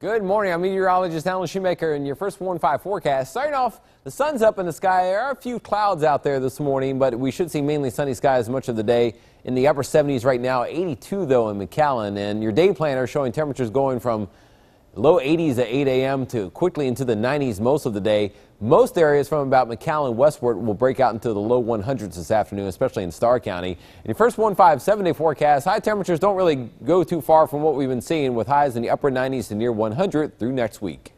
Good morning. I'm meteorologist Alan Shoemaker in your First Warn 5 forecast. Starting off, the sun's up in the sky. There are a few clouds out there this morning, but we should see mainly sunny skies much of the day. In the upper 70s right now, 82 though in McAllen. And your day planner showing temperatures going from Low 80s at 8 a.m. to quickly into the 90s most of the day. Most areas from about McAllen westward will break out into the low 100s this afternoon, especially in Starr County. In your First Warn 5 seven-day forecast, high temperatures don't really go too far from what we've been seeing with highs in the upper 90s to near 100 through next week.